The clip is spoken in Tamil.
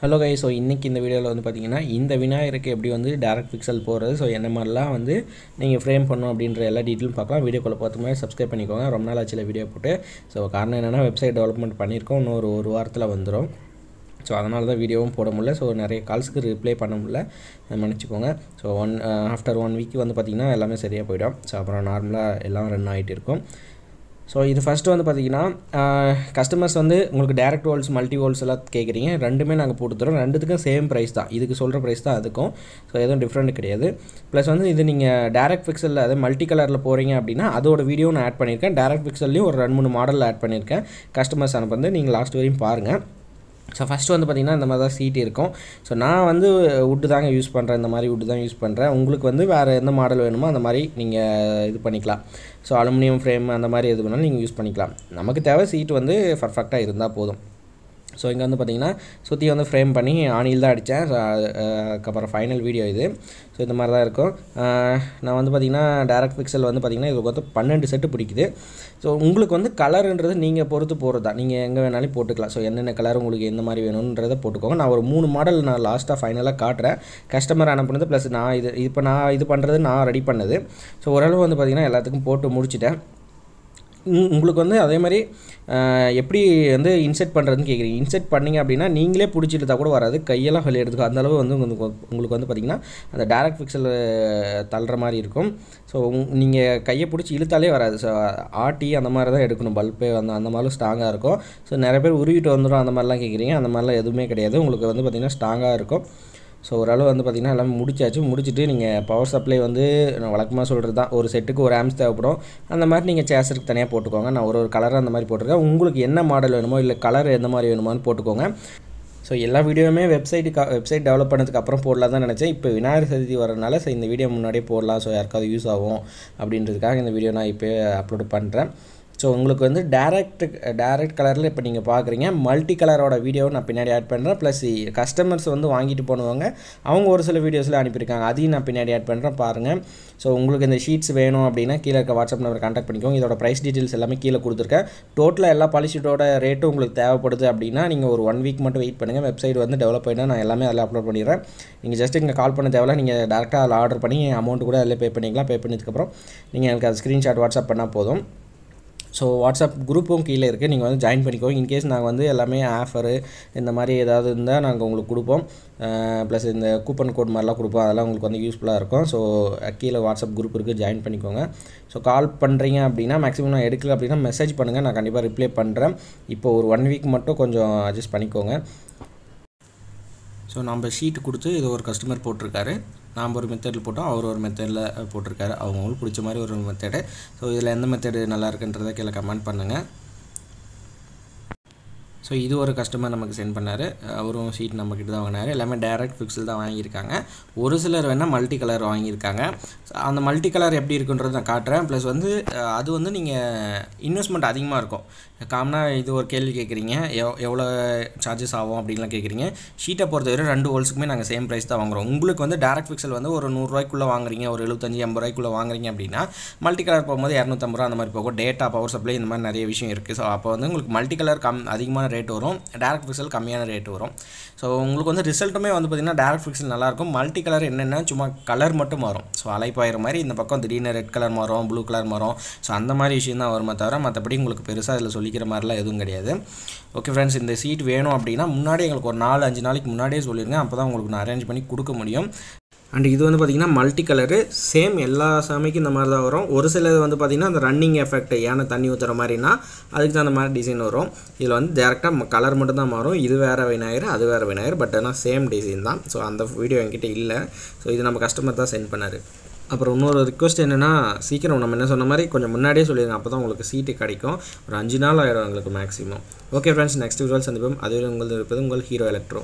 ஹலோ கை ஸோ இன்றைக்கி இந்த வீடியோவில் வந்து பார்த்தீங்கன்னா இந்த விநாயகருக்கு எப்படி வந்து டேரக்ட் பிக்சல் போகிறது ஸோ என்ன மாதிரிலாம் வந்து நீங்கள் ஃப்ரேம் பண்ணணும் அப்படின்ற எல்லா டீட்டெயிலும் பார்க்கலாம். வீடியோக்குள்ள பார்த்த மாதிரி சப்ஸ்கிரைப் பண்ணிக்கோங்க. ரொம்ப நாள் ஆச்சுல வீடியோ போட்டு. ஸோ காரணம் என்னென்னா வெப்சைட் டெவலப்மெண்ட் பண்ணியிருக்கோம். இன்னொரு ஒரு ஒரு வாரத்தில் வந்துடும் ஸோ அதனால தான் வீடியோவும் போட முடியல. ஸோ நிறைய கால்ஸுக்கு ரிப்ளை பண்ண முடியல. மன்னிச்சுக்கோங்க. So one after one week வந்து பார்த்திங்கன்னா எல்லாமே சரியாக போயிடும். ஸோ அப்புறம் நார்மலாக எல்லாம் ரன் ஆகிட்டு இருக்கும். ஸோ இது ஃபஸ்ட்டு வந்து பார்த்தீங்கன்னா கஸ்டமர்ஸ் வந்து உங்களுக்கு டேரக்ட் ஹோல்ஸ் மல்டி ஹோல்ஸ் எல்லாம் கேட்குறீங்க ரெண்டுமே நாங்கள் போட்டு தரோம். ரெண்டுத்துக்கும் சேம் ப்ரைஸ் தான். இதுக்கு சொல்கிற ப்ரைஸ் தான் அதுக்கும். ஸோ எதுவும் டிஃப்ரெண்ட் கிடையாது. ப்ளஸ் வந்து இது நீங்கள் டேரக்ட் பிக்சலில் அதாவது மல்டி கலரில் போகிறீங்க அப்படின்னா அதோட வீடியோ நான் ஆட் பண்ணியிருக்கேன். டேரக்ட் பிக்சல்லையும் ஒரு ரெண்டு மூணு மாடலில் ஆட் பண்ணியிருக்கேன். கஸ்டமர்ஸ் அனுப்புறது நீங்கள் லாஸ்ட் வரையும் பாருங்கள் ஸோ ஃபஸ்ட்டு வந்து பார்த்திங்கன்னா இந்த மாதிரி தான் சீட் இருக்கும். ஸோ நான் வந்து வுட்டு தாங்க யூஸ் பண்ணுறேன் இந்த மாதிரி வுட்டு தான் யூஸ் பண்ணுறேன் உங்களுக்கு வந்து வேறு எந்த மாடல் வேணுமோ அந்த மாதிரி நீங்கள் இது பண்ணிக்கலாம். ஸோ அலுமினியம் ஃப்ரேம் அந்த மாதிரி எது வேணாலும் நீங்கள் யூஸ் பண்ணிக்கலாம். நமக்கு தேவை சீட் வந்து பர்ஃபெக்டாக இருந்தால் போதும். ஸோ இங்கே வந்து பார்த்திங்கன்னா சுற்றி வந்து ஃப்ரேம் பண்ணி ஆணியில் தான் அடித்தேன் அதுக்கப்புறம் ஃபைனல் வீடியோ இது. ஸோ இந்த மாதிரி தான் இருக்கும். நான் வந்து பார்த்திங்கன்னா டேரக்ட் பிக்சல் வந்து பார்த்திங்கன்னா இது வந்து பன்னெண்டு செட்டு பிடிக்குது. ஸோ உங்களுக்கு வந்து கலருன்றது நீங்கள் பொறுத்து போகிறது தான். நீங்கள் எங்கே வேணாலும் போட்டுக்கலாம். ஸோ என்னென்ன கலர் உங்களுக்கு எந்த மாதிரி வேணுன்றதை போட்டுக்கோங்க. நான் ஒரு மூணு மாடல் நான் லாஸ்ட்டாக ஃபைனலாக காட்டுறேன். கஸ்டமர் அனுப்புனது ப்ளஸ் நான் இது இப்போ நான் இது பண்ணுறது நான் ரெடி பண்ணது. ஸோ ஓரளவு வந்து பார்த்திங்கன்னா எல்லாத்துக்கும் போட்டு முடிச்சிட்டேன். உங்களுக்கு வந்து அதே மாதிரி எப்படி வந்து இன்செர்ட் பண்ணுறதுன்னு கேட்குறீங்க இன்செர்ட் பண்ணிங்க அப்படின்னா நீங்களே பிடிச்சிட்டு கூட வராது. கையெல்லாம் வெளியே எடுத்துக்கும் அந்தளவு வந்து உங்களுக்கு வந்து பார்த்திங்கன்னா அந்த டேரக்ட் பிக்சல் தள்ளுற மாதிரி இருக்கும். ஸோ நீங்கள் கையை பிடிச்சி இழுத்தாலே வராது. ஸோ ஆட்டி அந்த மாதிரி தான் எடுக்கணும். பல்பே வந்து அந்த மாதிரிலாம் ஸ்ட்ராங்காக இருக்கும். ஸோ நிறைய பேர் உருவிட்டு வந்துடும் அந்த மாதிரிலாம் கேட்குறீங்க அந்த மாதிரிலாம் எதுவுமே கிடையாது. உங்களுக்கு வந்து பார்த்திங்கன்னா ஸ்ட்ராங்காக இருக்கும். ஸோ ஓரளவு வந்து பார்த்திங்கன்னா எல்லாமே முடிச்சாச்சு. முடிச்சுட்டு நீங்கள் பவர் சப்ளை வந்து நான் வழக்கமாக சொல்கிறது தான். ஒரு செட்டுக்கு ஒரு ஆம்ஸ் தேவைப்படும். அந்த மாதிரி நீங்கள் சேஸருக்கு தனியாக போட்டுக்கோங்க. நான் ஒரு ஒரு கலராக அந்த மாதிரி போட்டிருக்கேன். உங்களுக்கு என்ன மாடல் வேணுமோ இல்லை கலர் எந்த மாதிரி வேணுமோன்னு போட்டுக்கோங்க. ஸோ எல்லா வீடியோவுமே வெப்சைட்டுக்கு வெப்சைட் டெவலப் பண்ணதுக்கு அப்புறம் போடலாம் தான் நினச்சேன். இப்போ விநாயகர் சதுர்த்தி வரனால ஸோ இந்த வீடியோ முன்னாடியே போடலாம். ஸோ யாருக்காவது யூஸ் ஆகும் அப்படின்றதுக்காக இந்த வீடியோ நான் இப்போ அப்லோட் பண்ணுறேன் ஸோ உங்களுக்கு வந்து டேரக்ட் டேரக்ட் கலரில் இப்போ நீங்கள் பார்க்குறீங்க மல்டி கலரோட வீடியோவை நான் பின்னாடி ஆட் பண்ணுறேன் ப்ளஸ் கஸ்டமர்ஸ் வந்து வாங்கிட்டு போனவங்க அவங்க ஒரு சில வீடியோஸில் அனுப்பியிருக்காங்க. அதையும் நான் பின்னாடி ஆட் பண்ணுறேன் பாருங்கள் ஸோ உங்களுக்கு இந்த ஷீட்ஸ் வேணும் அப்படின்னா கீழே இருக்க வாட்ஸ்அப் நம்பர் கான்டாக்ட் பண்ணிக்கோங்க. இதோட ப்ரைஸ் டீட்டெயில்ஸ் எல்லாமே கீழே கொடுத்துருக்கேன். டோட்டலாக எல்லா பாலிஷீட்டோட ரேட்டும் உங்களுக்கு தேவைப்படுது அப்படின்னா நீங்கள் ஒரு ஒன் வீக் மட்டும் வெயிட் பண்ணுங்கள் வெப்சைட் வந்து டெவலப் ஆகினா நான் எல்லாமே அதில் அப்லோட் பண்ணிடுறேன். நீங்கள் ஜஸ்ட் இங்கே கால் பண்ண தேவையில்ல. நீங்கள் டேரெக்டாக அதில் ஆர்டர் பண்ணி அமௌண்ட் கூட அதில் பே பண்ணிக்கலாம். பே பண்ணதுக்கப்புறம் நீங்கள் எனக்கு அது ஸ்க்ரீன்ஷாட் வாட்ஸ்அப் பண்ணால் போதும். ஸோ வாட்ஸ்அப் குரூப்பும் கீழே இருக்குது நீங்கள் வந்து ஜாயின் பண்ணிக்கோங்க. இன்கேஸ் நாங்கள் வந்து எல்லாமே ஆஃபரு இந்த மாதிரி ஏதாவது இருந்தால் நாங்கள் உங்களுக்கு கொடுப்போம். ப்ளஸ் இந்த கூப்பன் கோட் மாதிரிலாம் கொடுப்போம். அதெல்லாம் உங்களுக்கு வந்து யூஸ்ஃபுல்லாக இருக்கும். ஸோ கீழே வாட்ஸ்அப் குரூப் இருக்குது ஜாயின் பண்ணிக்கோங்க. ஸோ கால் பண்ணுறீங்க அப்படின்னா மேக்ஸிமம் நான் எடுக்கல அப்படின்னா மெசேஜ் பண்ணுங்கள் நான் கண்டிப்பாக ரிப்ளை பண்ணுறேன் இப்போ ஒரு ஒன் வீக் மட்டும் கொஞ்சம் அட்ஜஸ்ட் பண்ணிக்கோங்க. ஸோ நம்ம ஷீட் கொடுத்து இது ஒரு கஸ்டமர் போட்டிருக்காரு. நாம் ஒரு மெத்தடில் போட்டோம். அவர் ஒரு மெத்தடில் போட்டிருக்காரு. அவங்களுக்கு பிடிச்ச மாதிரி ஒரு மெத்தடு ஸோ இதில் எந்த மெத்தடு நல்லா இருக்குன்றதை கீழே கமெண்ட் பண்ணுங்கள் ஸோ இது ஒரு கஸ்டமர் நமக்கு சென்ட் பண்ணார். அவரும் ஷீட் நம்மக்கிட்ட தான் வாங்கினார். எல்லாமே டேரக்ட் ஃபிக்ஸில் தான் வாங்கியிருக்காங்க. ஒரு சிலர் வேணால் மல்டி கலர் வாங்கியிருக்காங்க. அந்த மல்டி கலர் எப்படி இருக்குன்றது நான் காட்டுறேன். ப்ளஸ் வந்து அது வந்து நீங்கள் இன்வெஸ்ட்மெண்ட் அதிகமாக இருக்கும். காமனாக இது ஒரு கேள்வி கேட்குறீங்க. எவ் எவ்வளோ சார்ஜஸ் ஆகும் அப்படின்லாம் கேட்குறீங்க. ஷீட்டை பொறுத்தவரை ரெண்டு ஹோல்ஸுக்குமே நாங்கள் சேம் ப்ரைஸ் தான் வாங்குகிறோம் உங்களுக்கு வந்து டேரக்ட் ஃபிக்ஸல் வந்து ஒரு நூறுரூவாய்க்குள்ளே வாங்குறீங்க. ஒரு எழுபத்தஞ்சி எண்பது ரூபாய்க்குள்ளே வாங்குறீங்க அப்படின்னா மல்டி கலர் போகும்போது இரநூத்தம்பது ரூபா அந்த மாதிரி போகும். டேட்டா பவர் சப்ளை இந்த மாதிரி நிறைய விஷயம் இருக்குது ஸோ அப்போ வந்து உங்களுக்கு மல்டி கலர் கம் அதிகமான ரேட் ரேட் வரும். டேரக்ட் ஃபிக்சல் கம்மியான ரேட் வரும். ஸோ உங்களுக்கு வந்து ரிசல்ட்டுமே வந்து பார்த்திங்கன்னா டேரக்ட் ஃபிக்சல் நல்லாயிருக்கும். மல்டி கலர் என்னென்னா சும்மா கலர் மட்டும் மாறும் ஸோ அலைப்பாயிற மாதிரி இந்த பக்கம் திடீர்னு ரெட் கலர் மாறும் ப்ளூ கலர் மாறும். ஸோ அந்த மாதிரி விஷயம் தான் வருமே தவிர மற்றபடி உங்களுக்கு பெருசாக இதில் சொல்லிக்கிற மாதிரிலாம் எதுவும் கிடையாது. ஓகே ஃப்ரெண்ட்ஸ் இந்த சீட் வேணும் அப்படின்னா முன்னாடி எங்களுக்கு ஒரு நாலு அஞ்சு நாளைக்கு முன்னாடியே சொல்லிடுங்க அப்போ தான் உங்களுக்கு நான் அரேஞ்ச் பண்ணி கொடுக்க முடியும். அண்ட் இது வந்து பார்த்திங்கன்னா மல்டி கலரு சேம் எல்லா சாமிக்கும் இந்த மாதிரி தான் வரும். ஒரு சிலது வந்து பார்த்திங்கன்னா அந்த ரன்னிங் எஃபெக்ட் ஏன்னா தண்ணி ஊற்றுற மாதிரினா அதுக்கு தகுந்த மாதிரி டிசைன் வரும். இதில் வந்து டேரெக்டாக கலர் மட்டும் தான் மாறும். இது வேறு விநாயகர் அது வேறு விநாயகர் பட் ஆனால் சேம் டிசைன் தான். ஸோ அந்த வீடியோ என்கிட்ட இல்லை. ஸோ இது நம்ம கஸ்டமர் தான் சென்ட் பண்ணார். அப்புறம் இன்னொரு ரிக்வஸ்ட் என்னென்னா சீக்கிரம் நம்ம என்ன சொன்ன மாதிரி கொஞ்சம் முன்னாடியே சொல்லிடுங்க அப்போ தான் உங்களுக்கு சீட்டு கிடைக்கும். ஒரு அஞ்சு நாள் ஆயிடும் எங்களுக்கு மேக்ஸிமம் ஓகே ஃப்ரெண்ட்ஸ் நெக்ஸ்ட் வீடியோவில் சந்திப்போம். அதுவே உங்களுக்கு இருப்பது உங்கள் ஹீரோ எலக்ட்ரோ